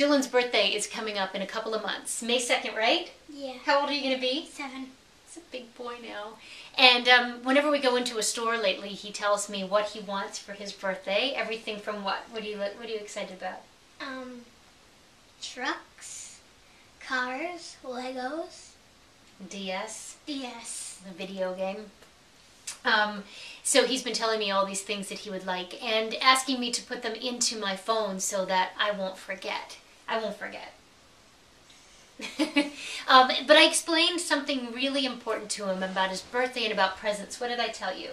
Dylan's birthday is coming up in a couple of months. May 2nd, right? Yeah. How old are you going to be? Seven. He's a big boy now. And um, whenever we go into a store lately, he tells me what he wants for his birthday. Everything from what? What are you What are you excited about? Um, trucks, cars, Legos, DS, DS. the video game. Um, so he's been telling me all these things that he would like and asking me to put them into my phone so that I won't forget. I won't forget. um, but I explained something really important to him about his birthday and about presents. What did I tell you?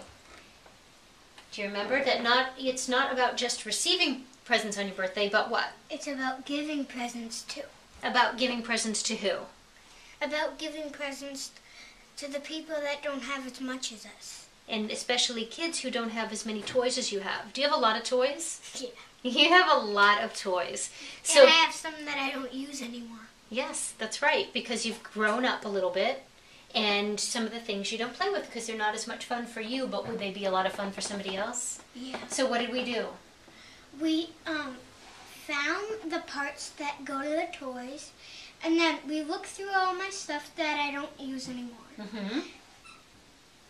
Do you remember that not it's not about just receiving presents on your birthday, but what? It's about giving presents too. About giving presents to who? About giving presents to the people that don't have as much as us. And especially kids who don't have as many toys as you have. Do you have a lot of toys? Yeah. You have a lot of toys. So and I have some that I don't use anymore. yes, that's right because you've grown up a little bit and some of the things you don't play with because they're not as much fun for you, but would they be a lot of fun for somebody else? Yeah. So what did we do? We um found the parts that go to the toys, and then we looked through all my stuff that I don't use anymore. Mhm.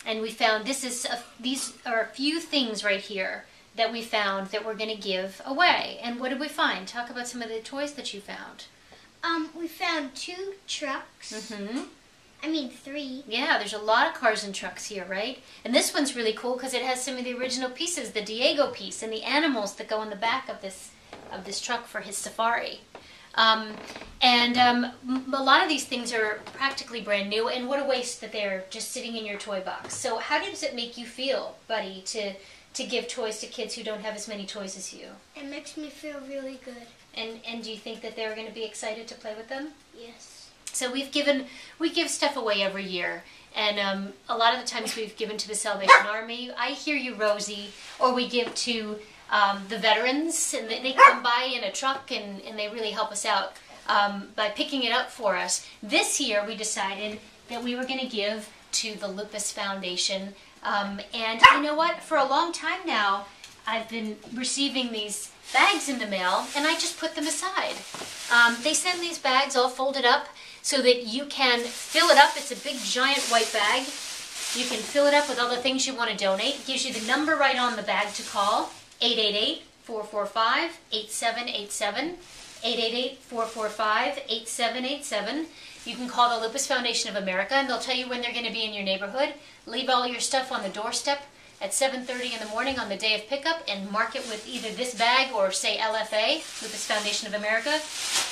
And we found this is a, these are a few things right here that we found that we're going to give away. And what did we find? Talk about some of the toys that you found. Um, we found two trucks. Mhm. I mean three. Yeah, there's a lot of cars and trucks here, right? And this one's really cool because it has some of the original pieces, the Diego piece and the animals that go in the back of this of this truck for his safari. Um, and um, a lot of these things are practically brand new, and what a waste that they're just sitting in your toy box. So, how does it make you feel, buddy, to to give toys to kids who don't have as many toys as you? It makes me feel really good. And and do you think that they're going to be excited to play with them? Yes. So we've given we give stuff away every year, and um, a lot of the times we've given to the Salvation Army. I hear you, Rosie, or we give to um, the veterans, and they, come by in a truck and, and they really help us out um, by picking it up for us. This year we decided that we were going to give to the Lupus Foundation, um, and you know what? For a long time now, I've been receiving these bags in the mail, and I just put them aside. Um, they send these bags all folded up so that you can fill it up. It's a big, giant white bag. You can fill it up with all the things you want to donate. It gives you the number right on the bag to call 888 445 8787. 888 445 8787. You can call the Lupus Foundation of America and they'll tell you when they're going to be in your neighborhood. Leave all your stuff on the doorstep at 7:30 in the morning on the day of pickup and mark it with either this bag or say LFA, Lupus Foundation of America,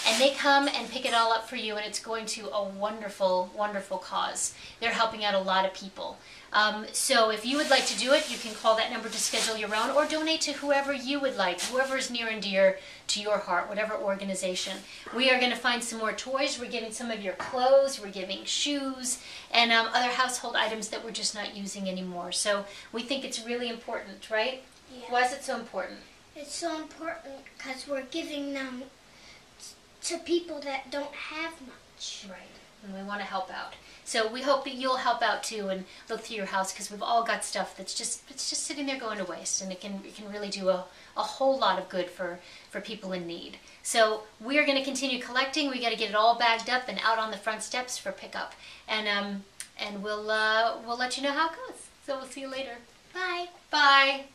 and they come and pick it all up for you and it's going to a wonderful wonderful cause. They're helping out a lot of people. Um, so if you would like to do it, you can call that number to schedule your own or donate to whoever you would like, whoever is near and dear to your heart, whatever organization. We are going to find some more toys. We're giving some of your clothes, we're giving shoes, and um, other household items that we're just not using anymore. So we think it's really important, right? Yeah. Why is it so important? It's so important because we're giving them to people that don't have much. Right. And we want to help out. So we hope that you'll help out too and look through your house because we've all got stuff that's just it's just sitting there going to waste and it can it can really do a, a whole lot of good for for people in need. So we're going to continue collecting. We got to get it all bagged up and out on the front steps for pickup. And um and we'll uh, we'll let you know how it goes. So we'll see you later. Bye. Bye.